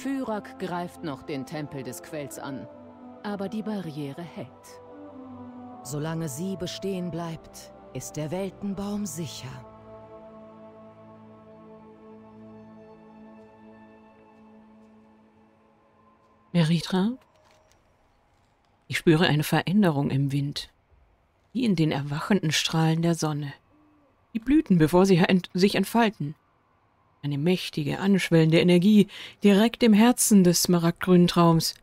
Fyrak greift noch den Tempel des Quells an, aber die Barriere hält. Solange sie bestehen bleibt, ist der Weltenbaum sicher. Meritra? Ich spüre eine Veränderung im Wind, wie in den erwachenden Strahlen der Sonne. Die Blüten, bevor sie ent sich entfalten. Eine mächtige, anschwellende Energie direkt im Herzen des smaragdgrünen Traums.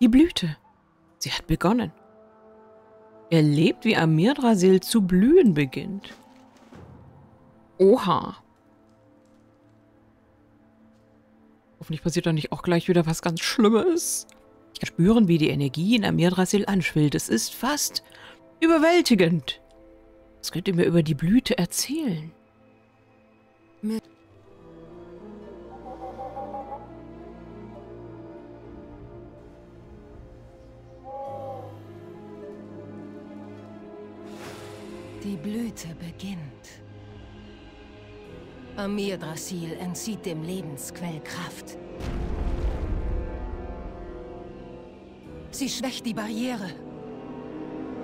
Die Blüte. Sie hat begonnen. Er lebt, wie Amirdrasil zu blühen beginnt. Oha. Hoffentlich passiert da nicht auch gleich wieder was ganz Schlimmes. Ich kann spüren, wie die Energie in Amirdrasil anschwillt. Es ist fast überwältigend. Was könnt ihr mir über die Blüte erzählen? Die Blüte beginnt. Amir Drasil entzieht dem Lebensquell Kraft. Sie schwächt die Barriere.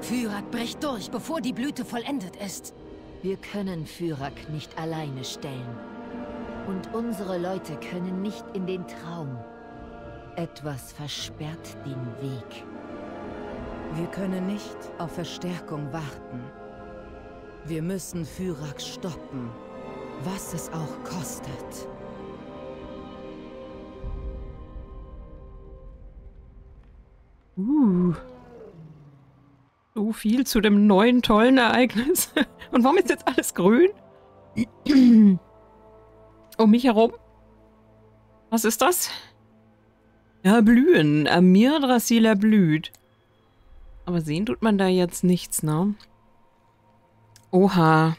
Fyrak bricht durch, bevor die Blüte vollendet ist. Wir können Fyrak nicht alleine stellen. Und unsere Leute können nicht in den Traum. Etwas versperrt den Weg. Wir können nicht auf Verstärkung warten. Wir müssen Fyrak stoppen, was es auch kostet. Uh. So viel zu dem neuen tollen Ereignis. Und warum ist jetzt alles grün? um mich herum? Was ist das? Ja, blühen. Amir Drasila blüht. Aber sehen tut man da jetzt nichts, ne? Oha.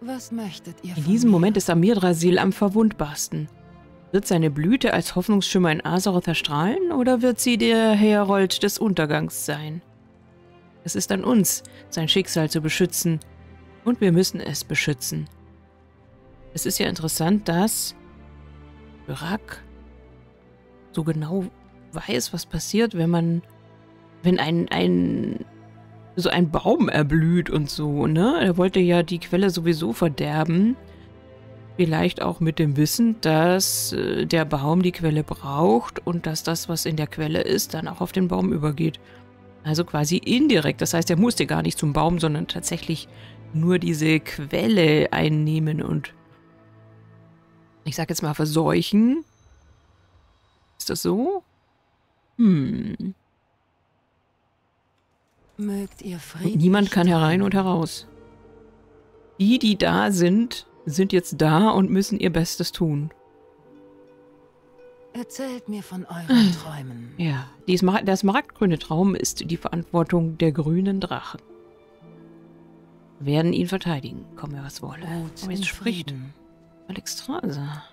Was möchtet ihr In diesem Moment ist Amir Drasil am verwundbarsten. Wird seine Blüte als Hoffnungsschimmer in Azeroth erstrahlen oder wird sie der Herold des Untergangs sein? Es ist an uns, sein Schicksal zu beschützen. Und wir müssen es beschützen. Es ist ja interessant, dass Byrak so genau weiß, was passiert, wenn man, wenn ein, ein, so ein Baum erblüht und so, ne? Er wollte ja die Quelle sowieso verderben. Vielleicht auch mit dem Wissen, dass äh, der Baum die Quelle braucht und dass das, was in der Quelle ist, dann auch auf den Baum übergeht. Also quasi indirekt. Das heißt, er musste gar nicht zum Baum, sondern tatsächlich nur diese Quelle einnehmen und ich sag jetzt mal verseuchen. Ist das so? Hm. Mögt ihr Und niemand kann herein und heraus. Die, die da sind, sind jetzt da und müssen ihr Bestes tun. Erzählt mir von euren Träumen. Ja, Smar der smaragdgrüne Traum ist die Verantwortung der grünen Drachen. Werden ihn verteidigen, komme was wolle. Aber jetzt spricht Frieden. Alexstrasza.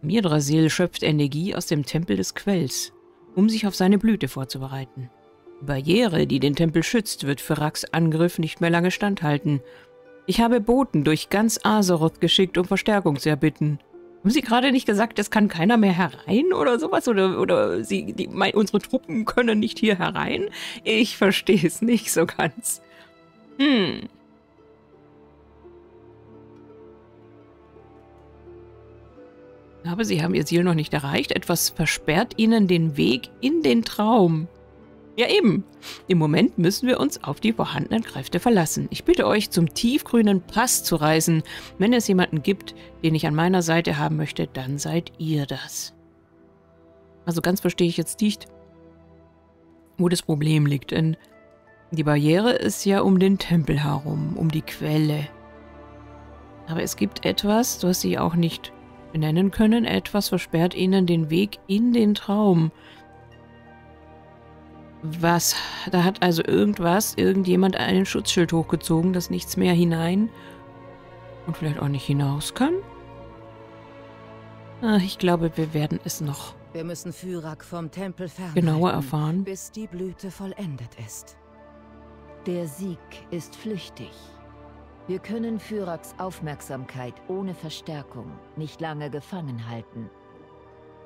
Mirdrasil schöpft Energie aus dem Tempel des Quells, um sich auf seine Blüte vorzubereiten. Die Barriere, die den Tempel schützt, wird für Rax Angriff nicht mehr lange standhalten. Ich habe Boten durch ganz Azeroth geschickt, um Verstärkung zu erbitten. Haben Sie gerade nicht gesagt, es kann keiner mehr herein oder sowas? Oder, oder Sie, die, mein, unsere Truppen können nicht hier herein? Ich verstehe es nicht so ganz. Hm. Aber Sie haben Ihr Ziel noch nicht erreicht. Etwas versperrt Ihnen den Weg in den Traum. Ja eben. Im Moment müssen wir uns auf die vorhandenen Kräfte verlassen. Ich bitte euch, zum tiefgrünen Pass zu reisen. Wenn es jemanden gibt, den ich an meiner Seite haben möchte, dann seid ihr das. Also ganz verstehe ich jetzt nicht, wo das Problem liegt, denn die Barriere ist ja um den Tempel herum, um die Quelle. Aber es gibt etwas, was sie auch nicht benennen können, etwas versperrt ihnen den Weg in den Traum. Was? Da hat also irgendwas, irgendjemand einen Schutzschild hochgezogen, dass nichts mehr hinein und vielleicht auch nicht hinaus kann? Ah, ich glaube, wir werden es noch Wir müssen Fyrak vom Tempel fernhalten, genauer erfahren. bis die Blüte vollendet ist. Der Sieg ist flüchtig. Wir können Fyrax Aufmerksamkeit ohne Verstärkung nicht lange gefangen halten.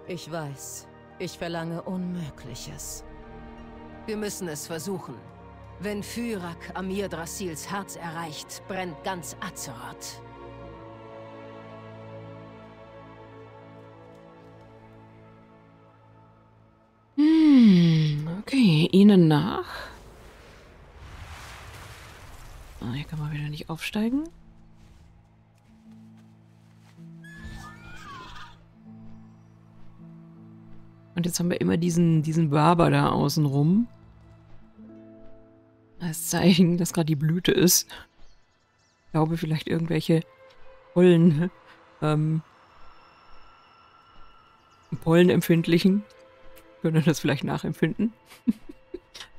Ich weiß. Ich verlange Unmögliches. Wir müssen es versuchen. Wenn Fyrak Amir Drasils Herz erreicht, brennt ganz Azeroth. Hm, okay, ihnen nach. Ah, hier kann man wieder nicht aufsteigen. Und jetzt haben wir immer diesen, diesen Barber da außen rum. Als Zeichen, dass gerade die Blüte ist. Ich glaube, vielleicht irgendwelche Pollen, ähm, Pollenempfindlichen können das vielleicht nachempfinden.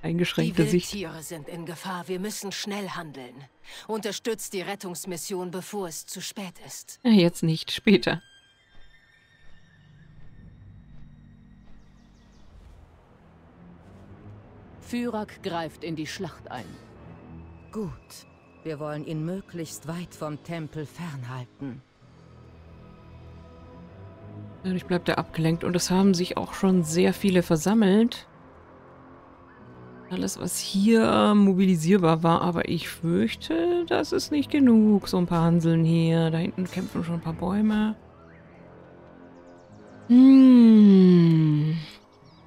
Eingeschränkte die Sicht. Tiere sind in Gefahr. Wir müssen schnell handeln. Unterstützt die Rettungsmission, bevor es zu spät ist. Ja, jetzt nicht, später. Fyrak greift in die Schlacht ein. Gut. Wir wollen ihn möglichst weit vom Tempel fernhalten. Dadurch bleibt er abgelenkt und es haben sich auch schon sehr viele versammelt. Alles, was hier mobilisierbar war, aber ich fürchte, das ist nicht genug. So ein paar Hanseln hier, da hinten kämpfen schon ein paar Bäume. Hm.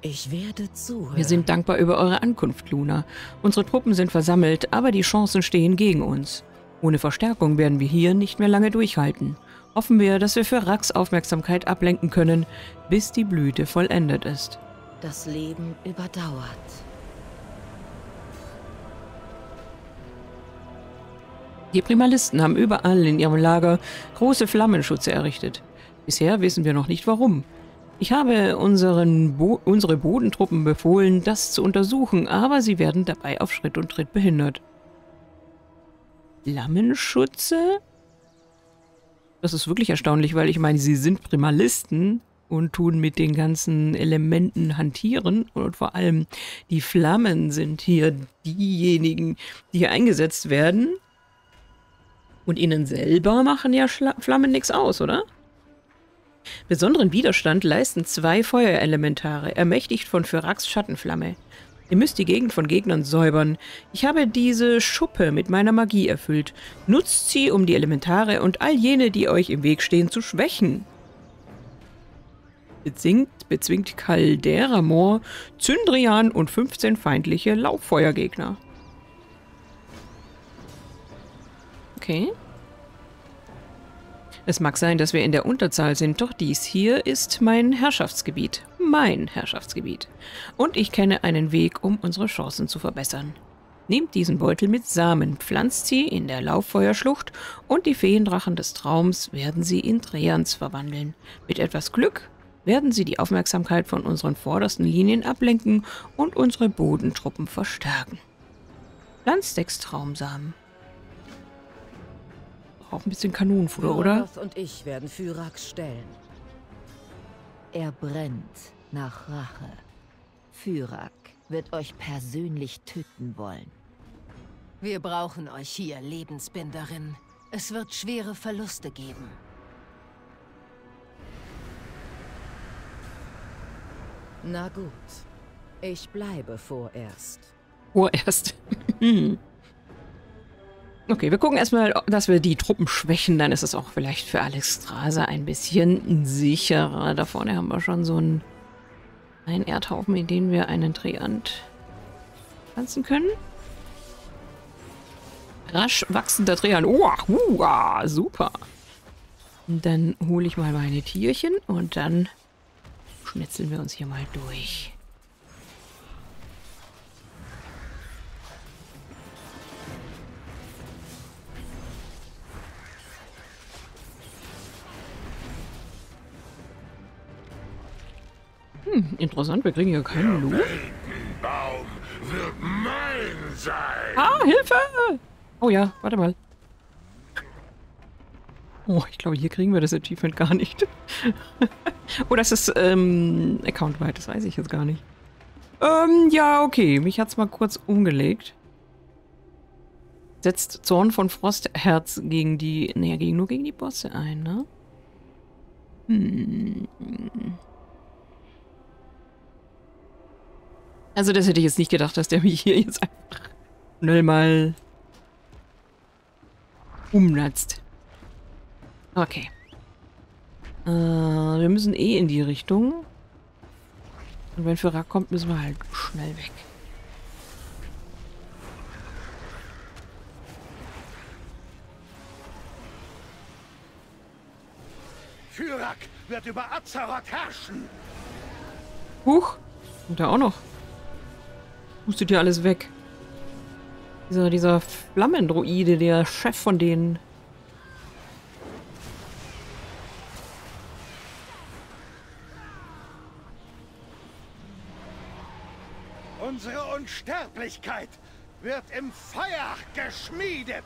Ich werde zuhören. Wir sind dankbar über eure Ankunft, Luna. Unsere Truppen sind versammelt, aber die Chancen stehen gegen uns. Ohne Verstärkung werden wir hier nicht mehr lange durchhalten. Hoffen wir, dass wir für Rax Aufmerksamkeit ablenken können, bis die Blüte vollendet ist. Das Leben überdauert. Die Primalisten haben überall in ihrem Lager große Flammenschutze errichtet. Bisher wissen wir noch nicht warum. Ich habe unseren Bo unsere Bodentruppen befohlen, das zu untersuchen, aber sie werden dabei auf Schritt und Tritt behindert. Flammenschutze? Das ist wirklich erstaunlich, weil ich meine, sie sind Primalisten und tun mit den ganzen Elementen hantieren und vor allem die Flammen sind hier diejenigen, die hier eingesetzt werden. Und ihnen selber machen ja Schla Flammen nichts aus, oder? Besonderen Widerstand leisten zwei Feuerelementare, ermächtigt von Fyrax Schattenflamme. Ihr müsst die Gegend von Gegnern säubern. Ich habe diese Schuppe mit meiner Magie erfüllt. Nutzt sie, um die Elementare und all jene, die euch im Weg stehen, zu schwächen. Bezingt, bezwingt Calderamor, Zündrian und 15 feindliche Lauffeuergegner. Okay. Es mag sein, dass wir in der Unterzahl sind, doch dies hier ist mein Herrschaftsgebiet. Mein Herrschaftsgebiet. Und ich kenne einen Weg, um unsere Chancen zu verbessern. Nehmt diesen Beutel mit Samen, pflanzt sie in der Lauffeuerschlucht und die Feendrachen des Traums werden sie in Dreans verwandeln. Mit etwas Glück werden sie die Aufmerksamkeit von unseren vordersten Linien ablenken und unsere Bodentruppen verstärken. Pflanzt sechs Traumsamen. Auch ein bisschen Kanonenfutter, oder? Und ich werden Fyrax stellen. Er brennt nach Rache. Fyrak wird euch persönlich töten wollen. Wir brauchen euch hier, Lebensbinderin. Es wird schwere Verluste geben. Na gut. Ich bleibe vorerst. Vorerst. okay, wir gucken erstmal, dass wir die Truppen schwächen. Dann ist es auch vielleicht für Alexstrasza ein bisschen sicherer. Da vorne haben wir schon so einen, einen Erdhaufen, in den wir einen Treant pflanzen können. Rasch wachsender Treant. Oh, uh, super. Und dann hole ich mal meine Tierchen und dann schnitzeln wir uns hier mal durch. Hm, interessant, wir kriegen ja keinen Loot. Ah, Hilfe! Oh ja, warte mal. Oh, ich glaube, hier kriegen wir das Achievement gar nicht. oh, das ist ähm, accountweit, das weiß ich jetzt gar nicht. Ähm, ja, okay. Mich hat's mal kurz umgelegt. setzt Zorn von Frostherz gegen die, naja, gegen, nur gegen die Bosse ein, ne? Hm. Also das hätte ich jetzt nicht gedacht, dass der mich hier jetzt einfach schnell mal umnatzt. Okay. Äh, wir müssen eh in die Richtung. Und wenn Firak kommt, müssen wir halt schnell weg. Fyrak wird über Azeroth herrschen. Huch. Und da auch noch. Hustet hier alles weg. Dieser, dieser Flammendroide, der Chef von denen. Unsere Unsterblichkeit wird im Feuer geschmiedet.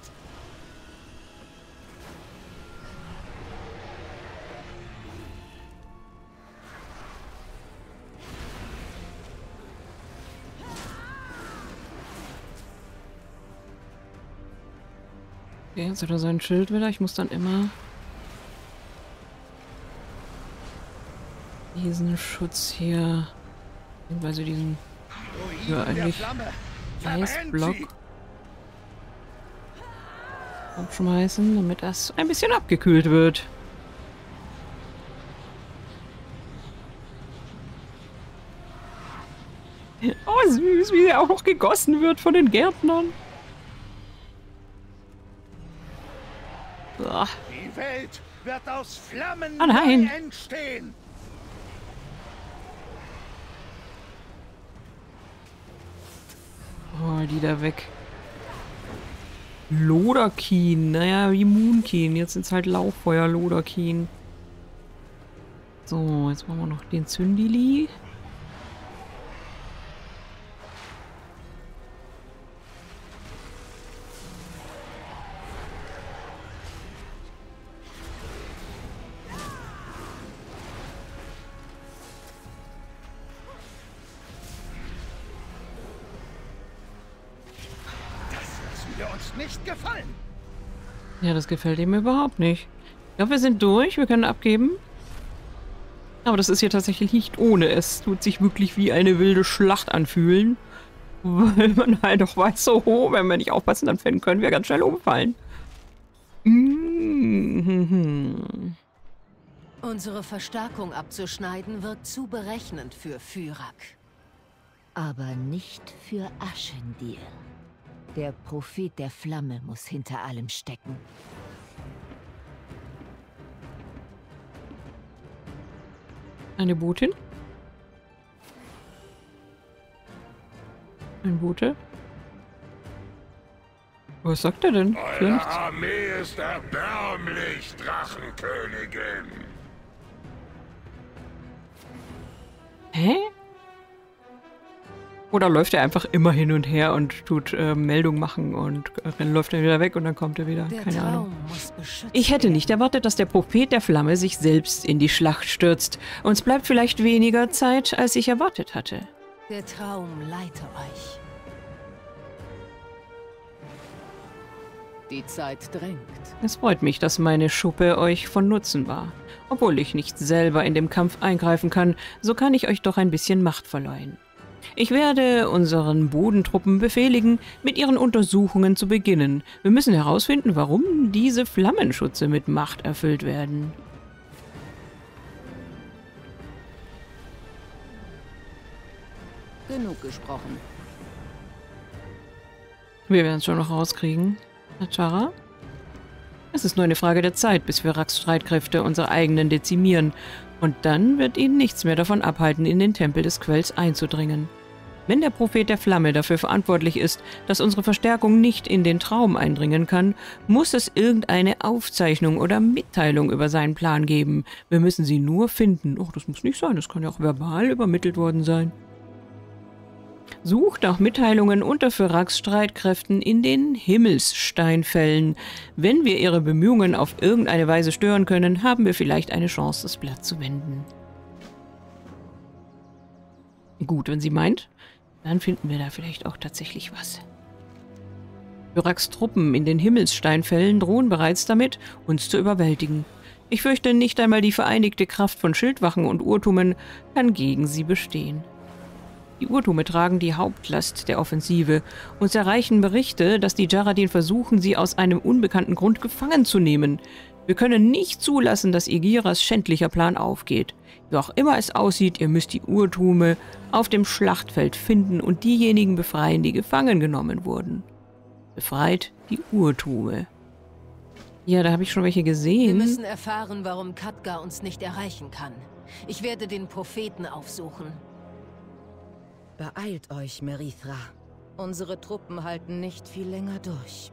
Okay, jetzt hat er sein Schild wieder. Ich muss dann immer diesen Schutz hier, beziehungsweise diesen ja, eigentlich Eisblock abschmeißen, damit das ein bisschen abgekühlt wird. Oh, süß, wie er auch noch gegossen wird von den Gärtnern. Uah. Die Welt wird aus Flammen Oh nein. entstehen. Oh, die da weg. Loderkeen. Naja, wie Moonkeen. Jetzt sind es halt Lauffeuer Loderkeen. So, jetzt machen wir noch den Zündili. Ja, das gefällt ihm überhaupt nicht. Ich glaube, wir sind durch. Wir können abgeben. Aber das ist hier tatsächlich nicht ohne. Es tut sich wirklich wie eine wilde Schlacht anfühlen. Weil man halt doch weiß, so hoch, wenn wir nicht aufpassen, dann können wir ganz schnell umfallen. Mhm. Unsere Verstärkung abzuschneiden wird zu berechnend für Fyrak. Aber nicht für Aschendir. Der Prophet der Flamme muss hinter allem stecken. Eine Botin? Ein Bote? Was sagt er denn? Für Eure nichts. Armee ist erbärmlich, Drachenkönigin. Hä? Oder läuft er einfach immer hin und her und tut äh, Meldung machen und äh, dann läuft er wieder weg und dann kommt er wieder? Der Keine Traum Ahnung. Ich hätte nicht erwartet, dass der Prophet der Flamme sich selbst in die Schlacht stürzt. Uns bleibt vielleicht weniger Zeit, als ich erwartet hatte. Der Traum leite euch. Die Zeit drängt. Es freut mich, dass meine Schuppe euch von Nutzen war. Obwohl ich nicht selber in dem Kampf eingreifen kann, so kann ich euch doch ein bisschen Macht verleihen. Ich werde unseren Bodentruppen befehligen, mit ihren Untersuchungen zu beginnen. Wir müssen herausfinden, warum diese Flammenschutze mit Macht erfüllt werden. Genug gesprochen. Wir werden es schon noch rauskriegen. Nachara? Es ist nur eine Frage der Zeit, bis wir Raks Streitkräfte unsere eigenen dezimieren. Und dann wird ihn nichts mehr davon abhalten, in den Tempel des Quells einzudringen. Wenn der Prophet der Flamme dafür verantwortlich ist, dass unsere Verstärkung nicht in den Traum eindringen kann, muss es irgendeine Aufzeichnung oder Mitteilung über seinen Plan geben. Wir müssen sie nur finden. Och, das muss nicht sein, das kann ja auch verbal übermittelt worden sein. Sucht nach Mitteilungen unter Fyraks Streitkräften in den Himmelssteinfällen. Wenn wir ihre Bemühungen auf irgendeine Weise stören können, haben wir vielleicht eine Chance, das Blatt zu wenden. Gut, wenn sie meint, dann finden wir da vielleicht auch tatsächlich was. Byraks Truppen in den Himmelssteinfällen drohen bereits damit, uns zu überwältigen. Ich fürchte, nicht einmal die vereinigte Kraft von Schildwachen und Urtumen kann gegen sie bestehen. Die Urtume tragen die Hauptlast der Offensive. Uns erreichen Berichte, dass die Jaradin versuchen, sie aus einem unbekannten Grund gefangen zu nehmen. Wir können nicht zulassen, dass Igiras schändlicher Plan aufgeht. Wie auch immer es aussieht, ihr müsst die Urtume auf dem Schlachtfeld finden und diejenigen befreien, die gefangen genommen wurden. Befreit die Urtume. Ja, da habe ich schon welche gesehen. Wir müssen erfahren, warum Katka uns nicht erreichen kann. Ich werde den Propheten aufsuchen. Beeilt euch, Merithra. Unsere Truppen halten nicht viel länger durch.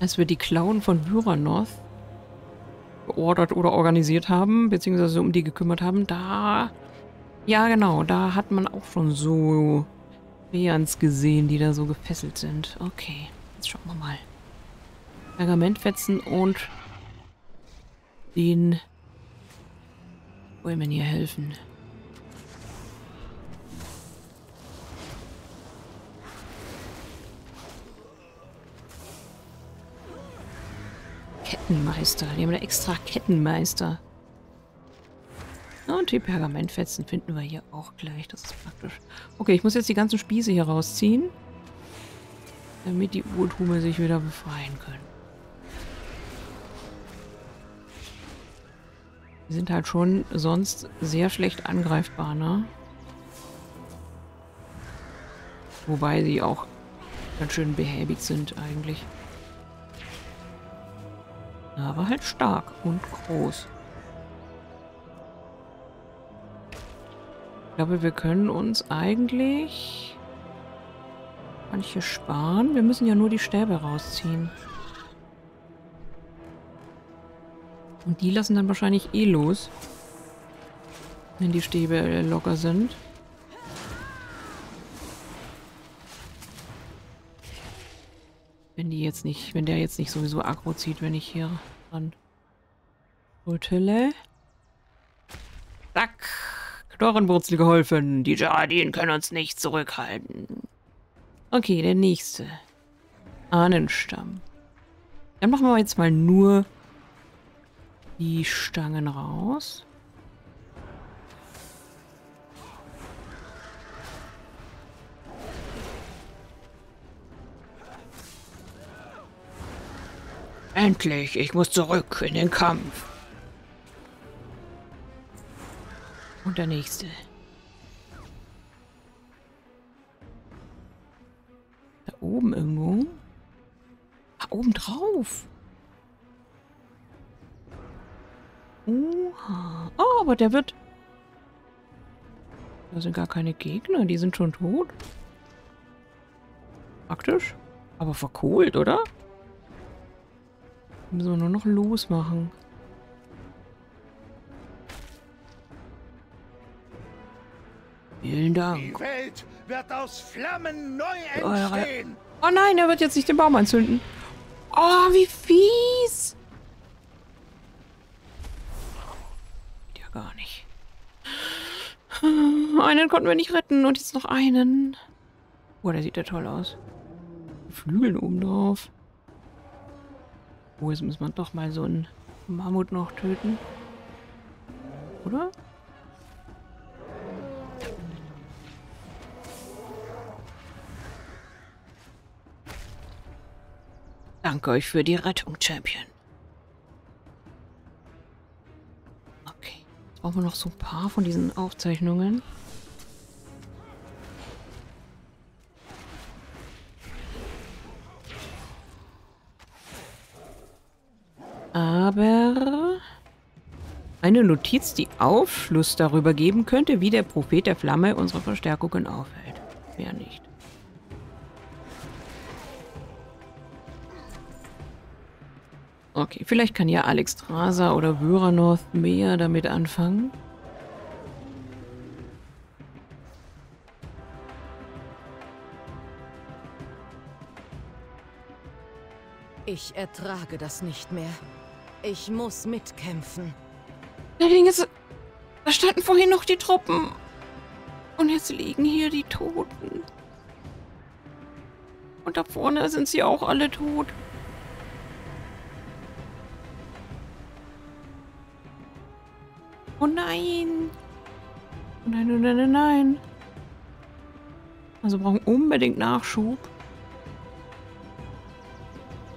Als wir die Klauen von Byranoth geordert oder organisiert haben, beziehungsweise um die gekümmert haben, da... Ja, genau, da hat man auch schon so Beans gesehen, die da so gefesselt sind. Okay, jetzt schauen wir mal. Pergamentfetzen und den Bäumen hier helfen. Kettenmeister. Die haben da extra Kettenmeister. Und die Pergamentfetzen finden wir hier auch gleich. Das ist praktisch. Okay, ich muss jetzt die ganzen Spieße hier rausziehen. Damit die Urtume sich wieder befreien können. Die sind halt schon sonst sehr schlecht angreifbar, ne? Wobei sie auch ganz schön behäbig sind eigentlich. Aber halt stark und groß. Ich glaube, wir können uns eigentlich manche sparen. Wir müssen ja nur die Stäbe rausziehen. Und die lassen dann wahrscheinlich eh los. Wenn die Stäbe locker sind. Wenn die jetzt nicht, wenn der jetzt nicht sowieso aggro zieht, wenn ich hier ran rüttele. Zack. Knochenwurzel geholfen. Die Jardin können uns nicht zurückhalten. Okay, der nächste. Ahnenstamm. Dann machen wir jetzt mal nur die Stangen raus. Endlich, ich muss zurück in den Kampf. Und der nächste. Aber der wird... Da sind gar keine Gegner, die sind schon tot. Praktisch. Aber verkohlt, oder? Müssen wir nur noch losmachen. Vielen Dank. Die Welt wird aus Flammen neu entstehen. Oh nein, er wird jetzt nicht den Baum anzünden. Oh, wie fies. Ja, gar nicht. Einen konnten wir nicht retten und jetzt noch einen. Oh, der sieht ja toll aus. Flügeln oben drauf. Oh, jetzt muss man doch mal so einen Mammut noch töten. Oder? Danke euch für die Rettung, Champion. Okay. Jetzt brauchen wir noch so ein paar von diesen Aufzeichnungen. Aber eine Notiz, die Aufschluss darüber geben könnte, wie der Prophet der Flamme unsere Verstärkungen aufhält. Mehr nicht. Okay, vielleicht kann ja Alexstrasza oder Vyranoth mehr damit anfangen. Ich ertrage das nicht mehr. Ich muss mitkämpfen. Der Ding ist... Da standen vorhin noch die Truppen. Und jetzt liegen hier die Toten. Und da vorne sind sie auch alle tot. Oh nein. Oh nein, oh nein, oh nein. Also brauchen unbedingt Nachschub.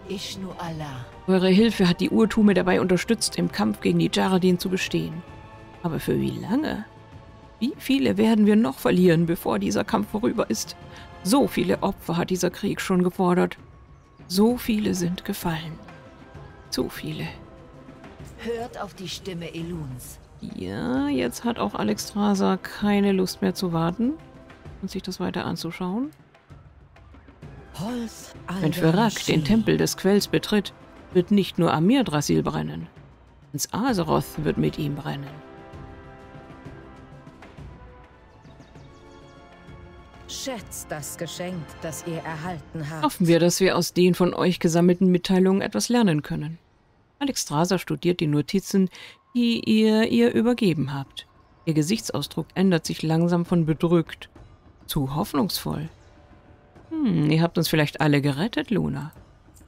Ishnu Allah. Eure Hilfe hat die Urtume dabei unterstützt, im Kampf gegen die Jaradin zu bestehen. Aber für wie lange? Wie viele werden wir noch verlieren, bevor dieser Kampf vorüber ist? So viele Opfer hat dieser Krieg schon gefordert. So viele sind gefallen. Zu viele. Hört auf die Stimme Eluns. Ja, jetzt hat auch Alexstrasza keine Lust mehr zu warten und sich das weiter anzuschauen. Wenn Ferak den Tempel des Quells betritt, wird nicht nur Amir Drasil brennen. Ins Azeroth wird mit ihm brennen. Schätzt das Geschenk, das ihr erhalten habt. Hoffen wir, dass wir aus den von euch gesammelten Mitteilungen etwas lernen können. Alexstrasza studiert die Notizen, die ihr ihr übergeben habt. Ihr Gesichtsausdruck ändert sich langsam von bedrückt zu hoffnungsvoll. Hm, ihr habt uns vielleicht alle gerettet, Luna.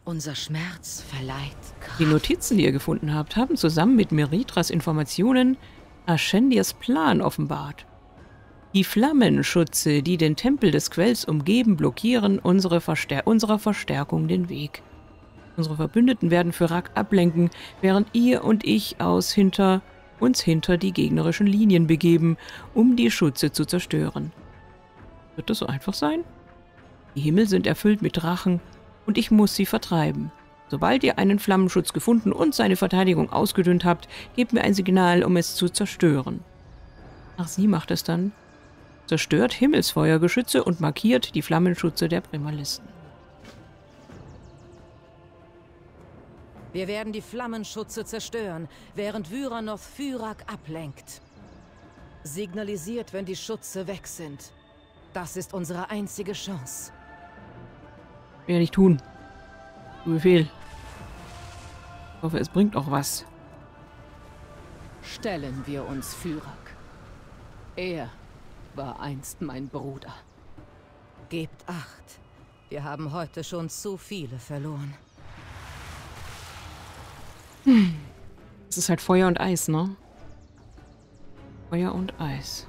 Unser Schmerz verleiht Kraft. Die Notizen, die ihr gefunden habt, haben zusammen mit Meritras Informationen Ascendias Plan offenbart. Die Flammenschutze, die den Tempel des Quells umgeben, blockieren unsere Verstär unserer Verstärkung den Weg. Unsere Verbündeten werden für Rak ablenken, während ihr und ich aus hinter uns hinter die gegnerischen Linien begeben, um die Schutze zu zerstören. Wird das so einfach sein? Die Himmel sind erfüllt mit Drachen und ich muss sie vertreiben. Sobald ihr einen Flammenschutz gefunden und seine Verteidigung ausgedünnt habt, gebt mir ein Signal, um es zu zerstören. Ach, sie macht es dann zerstört Himmelsfeuergeschütze und markiert die Flammenschutze der Primalisten. Wir werden die Flammenschutze zerstören, während Vyranoth Fyrak ablenkt. Signalisiert, wenn die Schutze weg sind. Das ist unsere einzige Chance. Will ja nicht tun. Du Befehl. Ich hoffe, es bringt auch was. Stellen wir uns Fyrak. Er war einst mein Bruder. Gebt acht. Wir haben heute schon zu viele verloren. Es ist halt Feuer und Eis, ne? Feuer und Eis.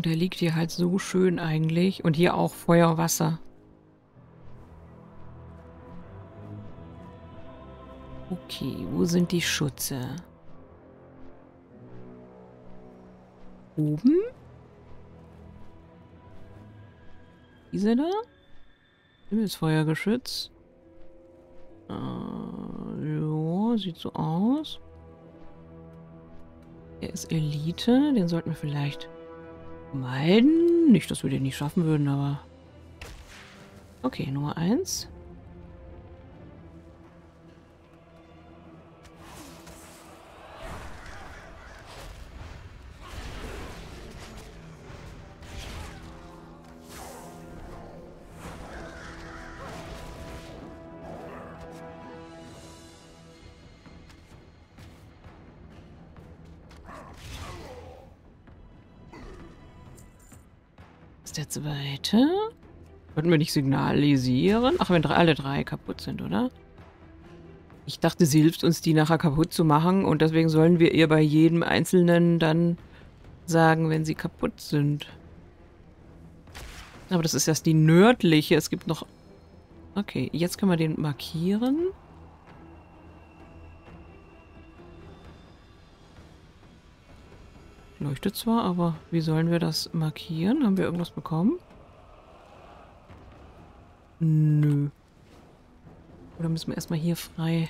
Und der liegt hier halt so schön eigentlich. Und hier auch Feuer, Wasser. Okay, wo sind die Schutze? Oben? Diese da? Himmelsfeuergeschütz. Äh, ja, sieht so aus. Er ist Elite, den sollten wir vielleicht meiden. Nicht, dass wir den nicht schaffen würden, aber... Okay, Nummer 1. ist der zweite? Wollten wir nicht signalisieren? Ach, wenn alle drei kaputt sind, oder? Ich dachte, sie hilft uns, die nachher kaputt zu machen und deswegen sollen wir ihr bei jedem Einzelnen dann sagen, wenn sie kaputt sind. Aber das ist erst die nördliche. Es gibt noch... Okay, jetzt können wir den markieren. Leuchtet zwar, aber wie sollen wir das markieren? Haben wir irgendwas bekommen? Nö. Oder müssen wir erstmal hier frei...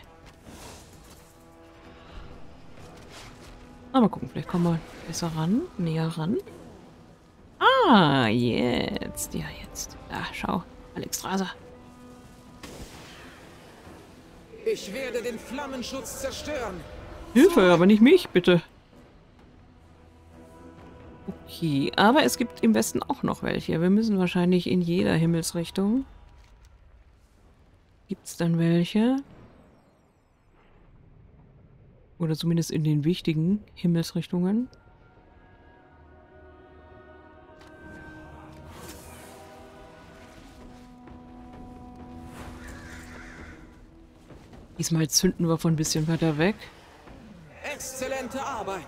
Ah, mal gucken, vielleicht kommen wir besser ran, näher ran. Ah, jetzt. Ja, jetzt. Da, schau. Alex Raser. Ich werde den Flammenschutz zerstören. Hilfe, aber nicht mich, bitte. Okay, aber es gibt im Westen auch noch welche. Wir müssen wahrscheinlich in jeder Himmelsrichtung. Gibt es dann welche? Oder zumindest in den wichtigen Himmelsrichtungen. Diesmal zünden wir von ein bisschen weiter weg. Exzellente Arbeit.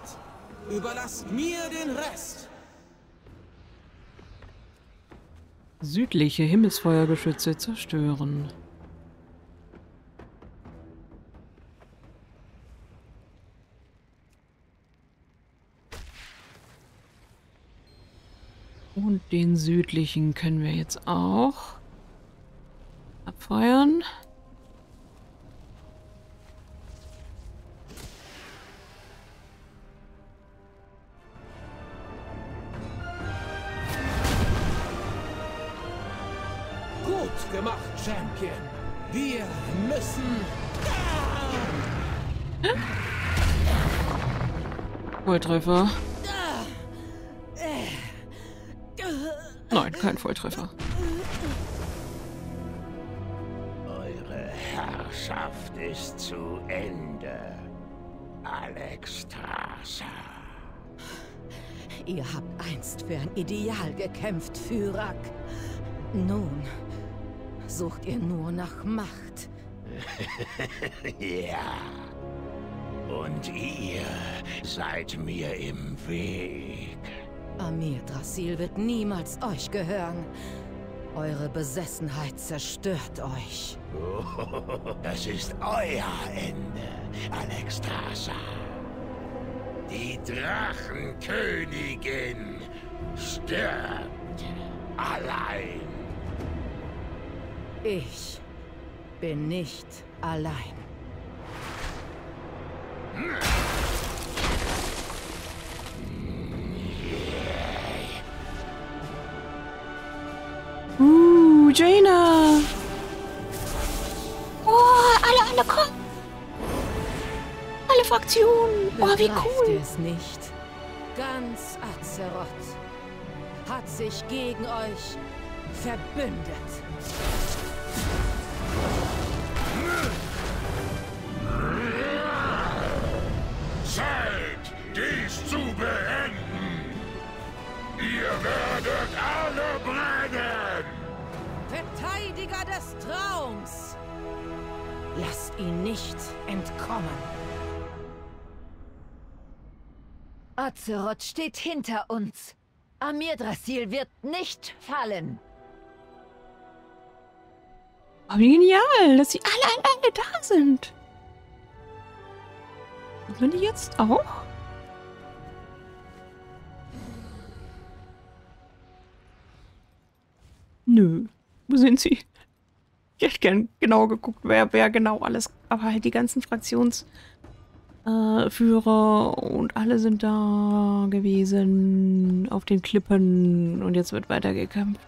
Überlasst mir den Rest. Südliche Himmelsfeuergeschütze zerstören. Und den südlichen können wir jetzt auch abfeuern. Volltreffer. Nein, kein Volltreffer. Eure Herrschaft ist zu Ende, Alexstrasza. Ihr habt einst für ein Ideal gekämpft, Fyrak. Nun sucht ihr nur nach Macht. ja. Und ihr seid mir im Weg. Amir Drasil wird niemals euch gehören. Eure Besessenheit zerstört euch. Das ist euer Ende, Alexstrasza. Die Drachenkönigin stirbt allein. Ich bin nicht allein. Uh, Jaina! Oh, alle, alle kommen! Alle Fraktionen! Oh, wie cool! es nicht? Ganz Azeroth hat sich gegen euch verbündet. Des Traums! Lasst ihn nicht entkommen. Azeroth steht hinter uns. Amir Drasil wird nicht fallen. Oh, wie genial, dass sie alle, alle, alle da sind. Sind die jetzt auch? Nö. Wo sind sie? Ich hätte gern genau geguckt, wer, wer genau alles. Aber halt die ganzen Fraktionsführer äh, und alle sind da gewesen auf den Klippen und jetzt wird weiter gekämpft.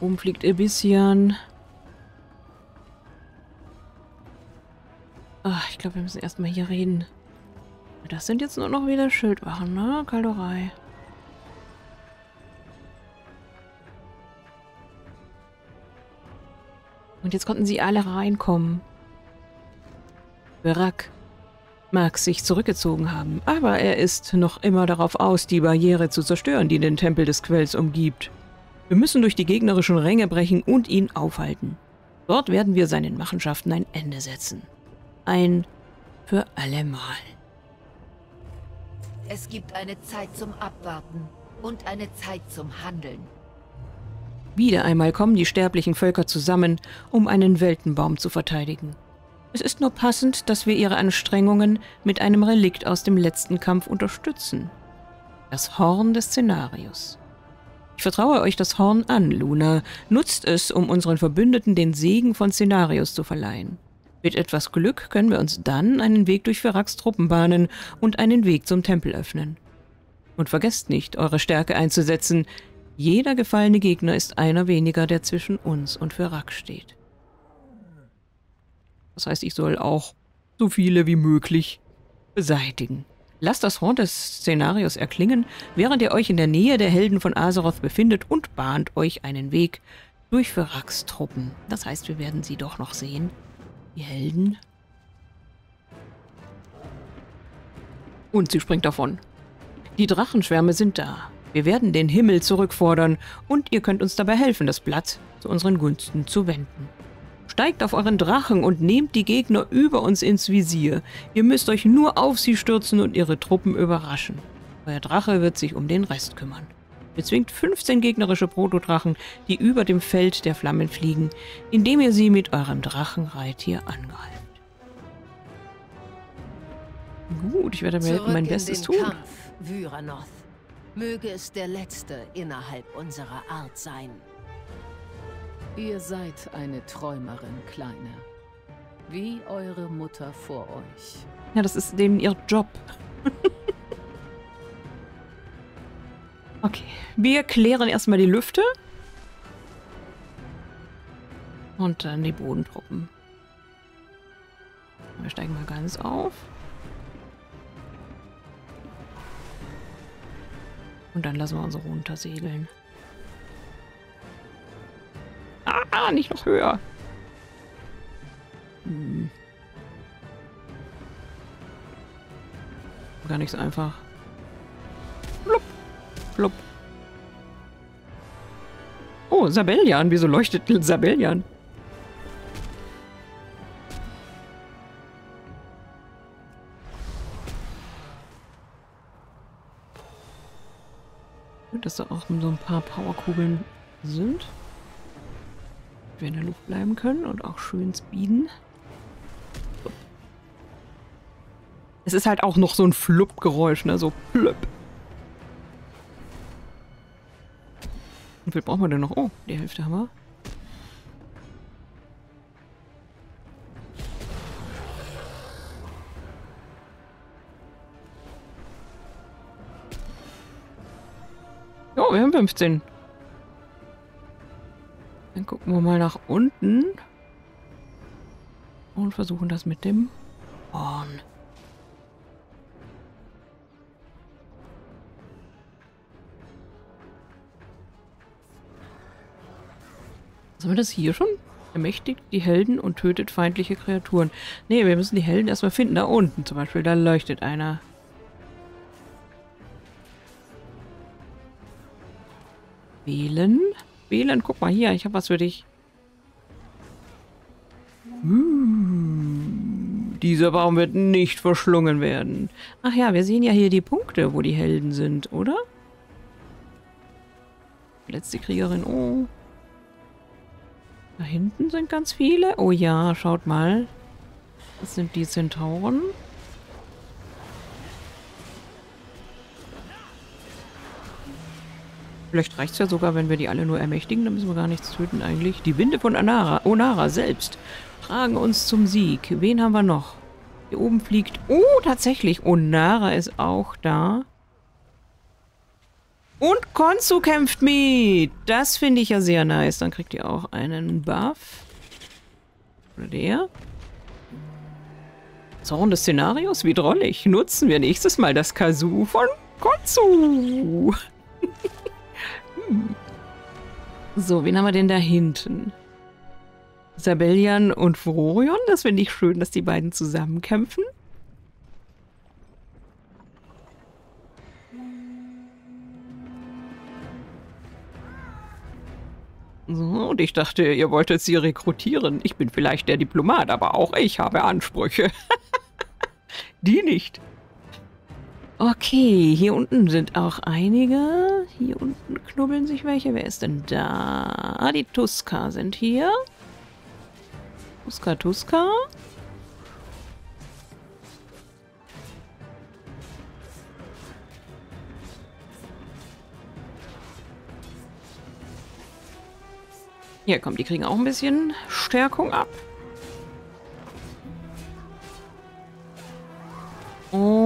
Oben fliegt Abyssian. Ach, ich glaube, wir müssen erstmal hier reden. Das sind jetzt nur noch wieder Schildwachen, ne? Kaldorei. Und jetzt konnten sie alle reinkommen. Berak mag sich zurückgezogen haben, aber er ist noch immer darauf aus, die Barriere zu zerstören, die den Tempel des Quells umgibt. Wir müssen durch die gegnerischen Ränge brechen und ihn aufhalten. Dort werden wir seinen Machenschaften ein Ende setzen. Ein für allemal. Es gibt eine Zeit zum Abwarten und eine Zeit zum Handeln. Wieder einmal kommen die sterblichen Völker zusammen, um einen Weltenbaum zu verteidigen. Es ist nur passend, dass wir ihre Anstrengungen mit einem Relikt aus dem letzten Kampf unterstützen. Das Horn des Szenarios. Ich vertraue euch das Horn an, Luna. Nutzt es, um unseren Verbündeten den Segen von Szenarios zu verleihen. Mit etwas Glück können wir uns dann einen Weg durch Veraks Truppen bahnen und einen Weg zum Tempel öffnen. Und vergesst nicht, eure Stärke einzusetzen. Jeder gefallene Gegner ist einer weniger, der zwischen uns und Verrak steht. Das heißt, ich soll auch so viele wie möglich beseitigen. Lasst das Horn des Szenarios erklingen, während ihr euch in der Nähe der Helden von Azeroth befindet und bahnt euch einen Weg durch Firaks Truppen. Das heißt, wir werden sie doch noch sehen. Die Helden. Und sie springt davon. Die Drachenschwärme sind da. Wir werden den Himmel zurückfordern und ihr könnt uns dabei helfen, das Blatt zu unseren Gunsten zu wenden. Steigt auf euren Drachen und nehmt die Gegner über uns ins Visier. Ihr müsst euch nur auf sie stürzen und ihre Truppen überraschen. Euer Drache wird sich um den Rest kümmern. Bezwingt 15 gegnerische Protodrachen, die über dem Feld der Flammen fliegen, indem ihr sie mit eurem Drachenreittier angreift. Gut, ich werde mir mein Bestes tun. Kampf, Vyranoth. Möge es der letzte innerhalb unserer Art sein. Ihr seid eine Träumerin, Kleine. Wie eure Mutter vor euch. Ja, das ist denen ihr Job. okay, wir klären erstmal die Lüfte. Und dann die Bodentruppen. Wir steigen mal ganz auf. Und dann lassen wir unsere runtersegeln. Ah, nicht noch höher. Hm. Gar nicht so einfach. Blub. Blub. Oh, Sabellian. Wieso leuchtet Sabellian? Dass da auch so ein paar Powerkugeln sind. Wir in der Luft bleiben können und auch schön speeden. Es ist halt auch noch so ein Flupp-Geräusch, ne? So plöpp. Wie viel brauchen wir denn noch? Oh, die Hälfte haben wir. Wir haben 15. Dann gucken wir mal nach unten. Und versuchen das mit dem Horn. Sollen wir das hier schon? Ermächtigt die Helden und tötet feindliche Kreaturen. Nee, wir müssen die Helden erstmal finden. Da unten zum Beispiel, da leuchtet einer. Wählen. Wählen, guck mal hier, ich habe was für dich. Hm, dieser Baum wird nicht verschlungen werden. Ach ja, wir sehen ja hier die Punkte, wo die Helden sind, oder? Letzte Kriegerin, oh. Da hinten sind ganz viele. Oh ja, schaut mal. Das sind die Zentauren. Vielleicht reicht es ja sogar, wenn wir die alle nur ermächtigen. Dann müssen wir gar nichts töten eigentlich. Die Winde von Anara, Onara selbst tragen uns zum Sieg. Wen haben wir noch? Hier oben fliegt... Oh, tatsächlich. Onara ist auch da. Und Konzu kämpft mit. Das finde ich ja sehr nice. Dann kriegt ihr auch einen Buff. Oder der. Zorn des Szenarios? Wie drollig. Nutzen wir nächstes Mal das Kazoo von Konzu. So, wen haben wir denn da hinten? Sabellian und Furorion. Das finde ich schön, dass die beiden zusammen kämpfen. So, und ich dachte, ihr wolltet sie rekrutieren. Ich bin vielleicht der Diplomat, aber auch ich habe Ansprüche. die nicht. Okay, hier unten sind auch einige. Hier unten knubbeln sich welche. Wer ist denn da? Ah, die Tuska sind hier. Tuska, Tuska. Hier, komm, die kriegen auch ein bisschen Stärkung ab. Und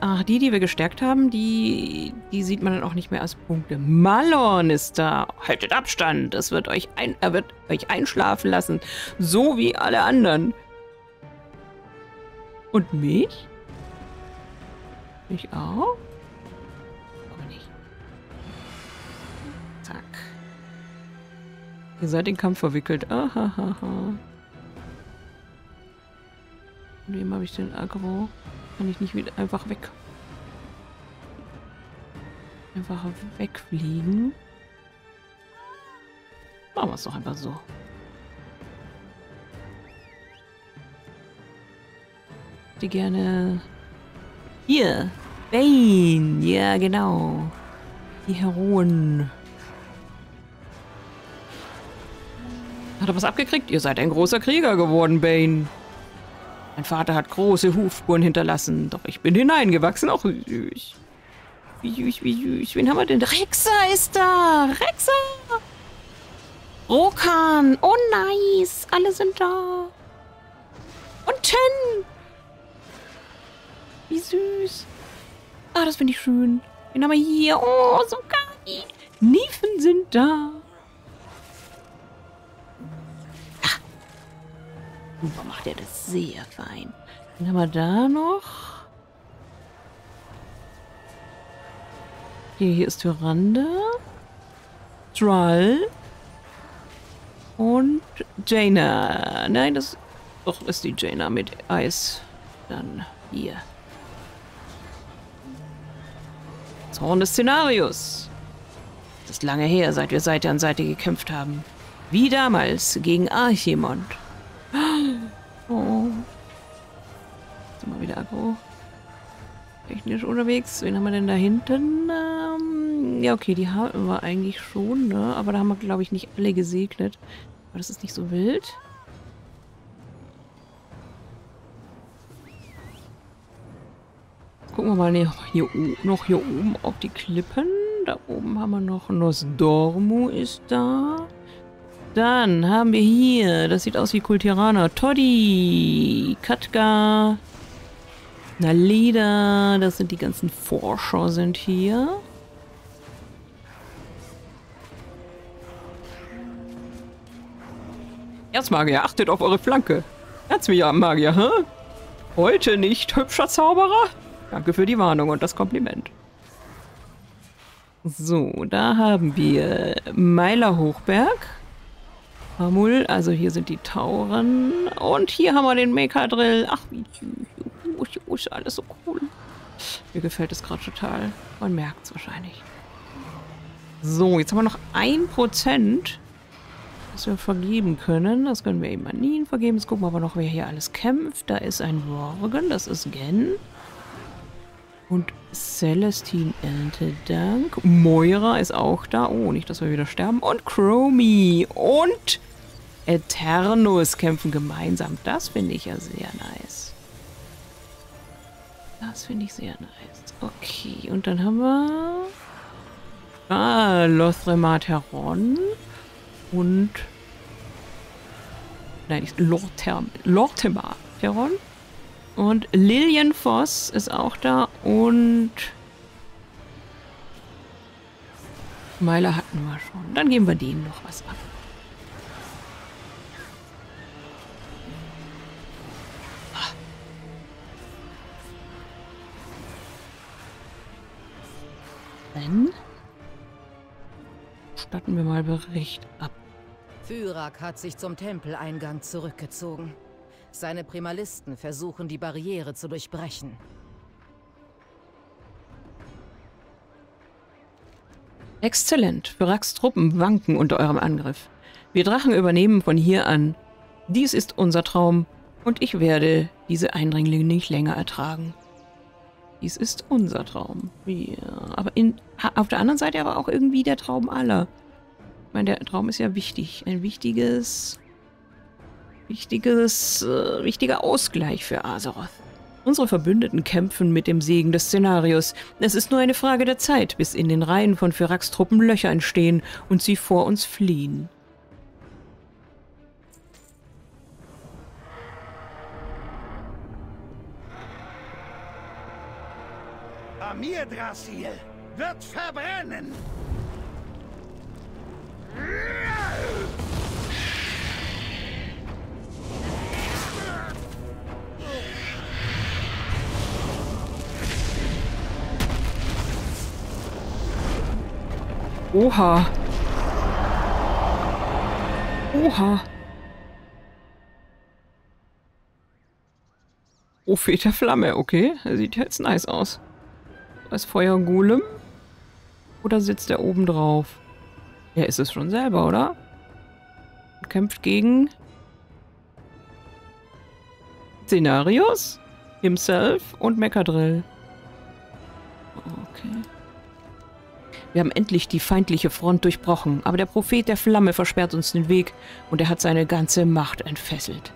ach, die, die wir gestärkt haben, die, die sieht man dann auch nicht mehr als Punkte. Malon ist da. Haltet Abstand. Es wird euch ein, er wird euch einschlafen lassen. So wie alle anderen. Und mich? Ich auch? Aber nicht. Zack. Ihr seid in Kampf verwickelt. Ahahaha. Wem habe ich den Agro? Kann ich nicht wieder einfach weg. Einfach wegfliegen. Machen wir es doch einfach so. Die gerne. Hier. Bane. Ja, genau. Die Heroen. Hat er was abgekriegt? Ihr seid ein großer Krieger geworden, Bane. Mein Vater hat große Hufspuren hinterlassen, doch ich bin hineingewachsen. Auch süß. Wie süß, wie süß. Wen haben wir denn? Rexa ist da! Rexa! Rokan! Oh, nice! Alle sind da! Und Chen! Wie süß! Ah, das finde ich schön. Wen haben wir hier? Oh, so geil! Niefen sind da! Super macht er das sehr fein. Dann haben wir da noch. Hier, hier ist Tyrande. Thrall. Und Jaina. Nein, das doch ist die Jaina mit Eis. Dann hier. Zorn des Szenarios. Es ist lange her, seit wir Seite an Seite gekämpft haben. Wie damals gegen Archimond. Wieder. Technisch unterwegs. Wen haben wir denn da hinten? Ähm, ja, okay, die haben wir eigentlich schon, ne? Aber da haben wir, glaube ich, nicht alle gesegnet. Aber das ist nicht so wild. Gucken wir mal hier, noch hier oben auf die Klippen. Da oben haben wir noch Nosdormu ist da. Dann haben wir hier, das sieht aus wie Kultirana, Toddy, Katka, Naleda, das sind die ganzen Forscher sind hier. Erzmagier, achtet auf eure Flanke. Erzmagier, hä? Heute nicht, hübscher Zauberer? Danke für die Warnung und das Kompliment. So, da haben wir Meiler Hochberg. Hamul, also hier sind die Tauren. Und hier haben wir den Mekadrill. Ach, wie süß. Alles so cool. Mir gefällt es gerade total. Man merkt es wahrscheinlich. So, jetzt haben wir noch ein Prozent, das wir vergeben können. Das können wir eben an ihn vergeben. Jetzt gucken wir aber noch, wer hier alles kämpft. Da ist ein Worgen, das ist Gen. Und Celestine Erntedank. Moira ist auch da. Oh, nicht, dass wir wieder sterben. Und Chromie. Und Eternus kämpfen gemeinsam. Das finde ich ja sehr nice. Das finde ich sehr nice. Okay, und dann haben wir... Ah, Lothremat Heron. Und... Nein, nicht Lortem, Lortemar Heron. Und Lillian Voss ist auch da und Meiler hatten wir schon. Dann geben wir denen noch was ab. Dann statten wir mal Bericht ab. Fyrak hat sich zum Tempeleingang zurückgezogen. Seine Primalisten versuchen, die Barriere zu durchbrechen. Exzellent. Fyraks Truppen wanken unter eurem Angriff. Wir Drachen übernehmen von hier an. Dies ist unser Traum und ich werde diese Eindringlinge nicht länger ertragen. Dies ist unser Traum. Ja, aber in, auf der anderen Seite aber auch irgendwie der Traum aller. Ich meine, der Traum ist ja wichtig. Ein wichtiges Wichtiges, äh, wichtiger Ausgleich für Azeroth. Unsere Verbündeten kämpfen mit dem Segen des Szenarios. Es ist nur eine Frage der Zeit, bis in den Reihen von Fyraks Truppen Löcher entstehen und sie vor uns fliehen. Meister Mirdrasil wird verbrennen! Oha. Oha. Prophet Väter Flamme, okay. Sieht jetzt nice aus. Als Feuergolem? Oder sitzt er oben drauf? Er ist es schon selber, oder? Und kämpft gegen Szenarios, himself und Mechadrill. Okay. Wir haben endlich die feindliche Front durchbrochen, aber der Prophet der Flamme versperrt uns den Weg und er hat seine ganze Macht entfesselt.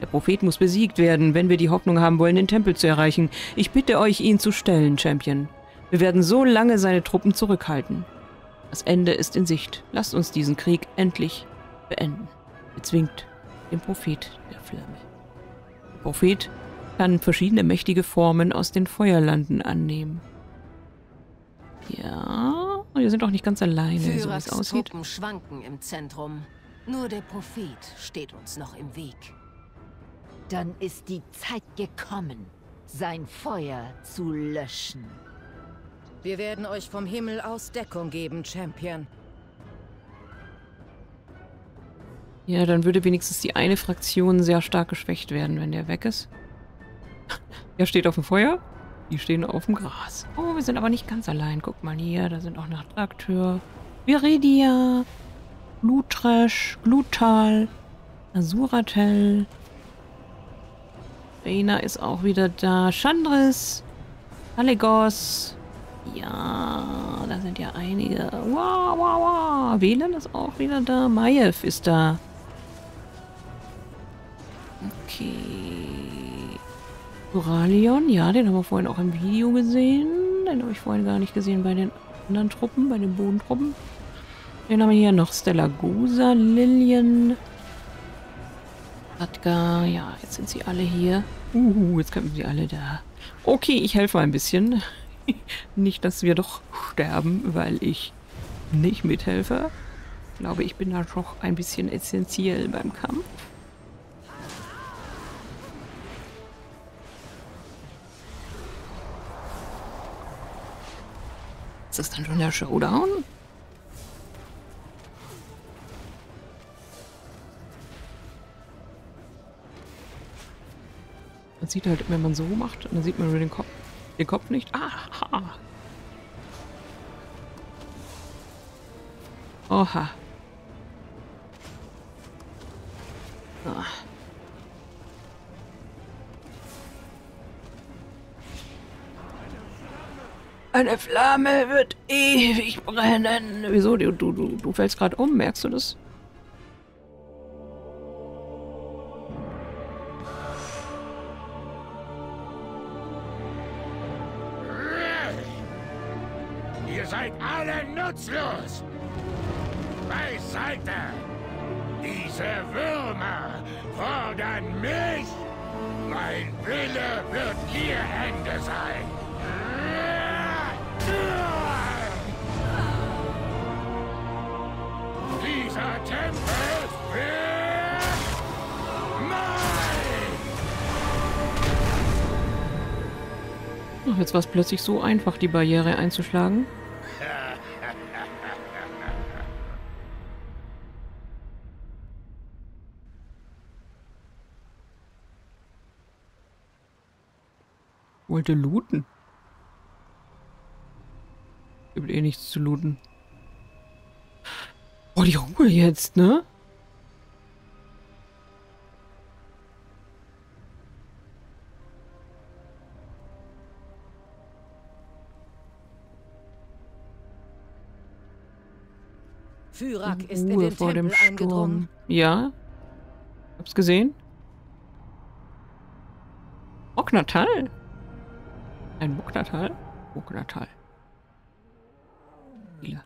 Der Prophet muss besiegt werden, wenn wir die Hoffnung haben wollen, den Tempel zu erreichen. Ich bitte euch, ihn zu stellen, Champion. Wir werden so lange seine Truppen zurückhalten. Das Ende ist in Sicht. Lasst uns diesen Krieg endlich beenden. Bezwingt den Prophet der Flamme. Der Prophet kann verschiedene mächtige Formen aus den Feuerlanden annehmen. Ja, wir sind auch nicht ganz alleine, Führers so wie es aussieht. Truppen schwanken im Zentrum. Nur der Prophet steht uns noch im Weg. Dann ist die Zeit gekommen, sein Feuer zu löschen. Wir werden euch vom Himmel aus Deckung geben, Champion. Ja, dann würde wenigstens die eine Fraktion sehr stark geschwächt werden, wenn der weg ist. Der steht auf dem Feuer, die stehen auf dem Gras. Oh, wir sind aber nicht ganz allein. Guck mal hier, da sind auch noch Trakteur, Viridia, Glutresch, Glutal, Azuratel. Reina ist auch wieder da. Chandris, Alegos. Ja, da sind ja einige. Wow, wow, wow. Welen ist auch wieder da. Mayev ist da. Okay. Duralion, ja, den haben wir vorhin auch im Video gesehen. Den habe ich vorhin gar nicht gesehen bei den anderen Truppen, bei den Bodentruppen. Den haben wir hier noch Stella Gusa, Lillian, Radgar. Ja, jetzt sind sie alle hier. Uh, jetzt kämpfen sie alle da. Okay, ich helfe ein bisschen. nicht, dass wir doch sterben, weil ich nicht mithelfe. Ich glaube, ich bin da doch ein bisschen essentiell beim Kampf. Ist das dann schon der Showdown? Man sieht halt, wenn man so macht, dann sieht man nur den Kopf, den Kopf nicht. Aha. Oha. Ah. Eine Flamme wird ewig brennen. Wieso? Du, du, du fällst gerade um, merkst du das? Es plötzlich so einfach, die Barriere einzuschlagen. Wollte looten. Gibt eh nichts zu looten. Oh, die Ruhe jetzt, ne? Fyrak ist in Ruhe den vor dem Tempel eingedrungen. Sturm. Ja? Hab's gesehen? Moknatal? Ein Moknatal? Moknatal. Viele.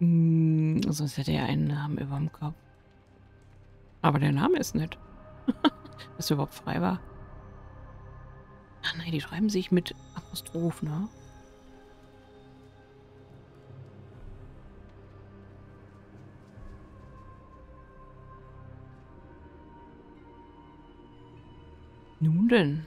Hm, sonst hätte er einen Namen über dem Kopf. Aber der Name ist nett. Dass er überhaupt frei war. Ach nein, die schreiben sich mit Apostroph, ne? Nun denn.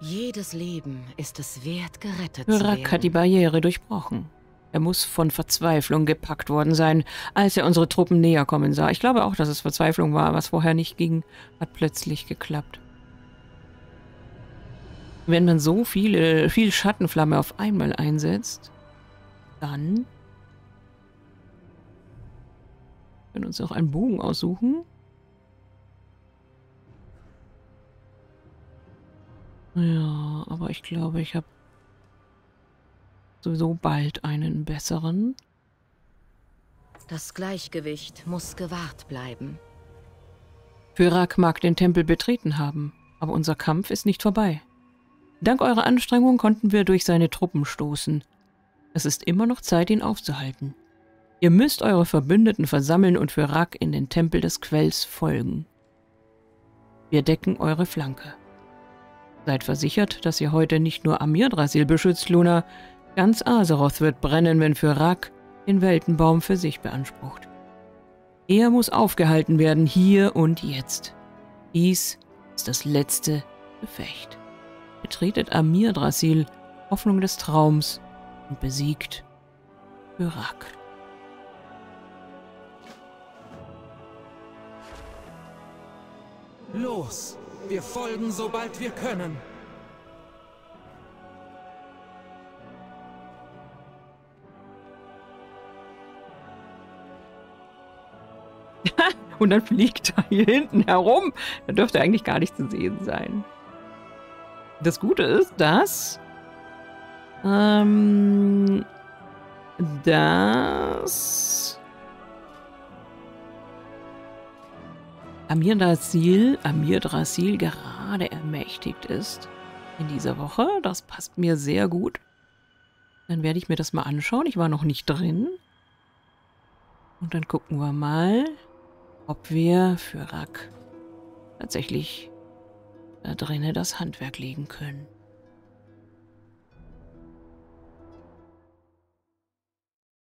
Jedes Leben ist es wert, gerettet zu werden. Rak hat die Barriere durchbrochen. Er muss von Verzweiflung gepackt worden sein, als er unsere Truppen näher kommen sah. Ich glaube auch, dass es Verzweiflung war. Was vorher nicht ging, hat plötzlich geklappt. Wenn man so viele, viel Schattenflamme auf einmal einsetzt, dann können wir uns auch einen Bogen aussuchen. Ja, aber ich glaube, ich habe sowieso bald einen besseren. Das Gleichgewicht muss gewahrt bleiben. Fyrak mag den Tempel betreten haben, aber unser Kampf ist nicht vorbei. Dank eurer Anstrengung konnten wir durch seine Truppen stoßen. Es ist immer noch Zeit, ihn aufzuhalten. Ihr müsst eure Verbündeten versammeln und Fyrak in den Tempel des Quells folgen. Wir decken eure Flanke. Seid versichert, dass ihr heute nicht nur Amirdrasil beschützt, Luna. Ganz Azeroth wird brennen, wenn Fyrak den Weltenbaum für sich beansprucht. Er muss aufgehalten werden, hier und jetzt. Dies ist das letzte Gefecht. Betretet Amirdrasil, Hoffnung des Traums, und besiegt Fyrak. Los, wir folgen, sobald wir können. Und dann fliegt er hier hinten herum. Da dürfte eigentlich gar nicht zu sehen sein. Das Gute ist, dass... Ähm... Dass... Amir Drasil, Amir Drasil gerade ermächtigt ist in dieser Woche. Das passt mir sehr gut. Dann werde ich mir das mal anschauen. Ich war noch nicht drin. Und dann gucken wir mal, ob wir für Rack tatsächlich da drinnen das Handwerk legen können.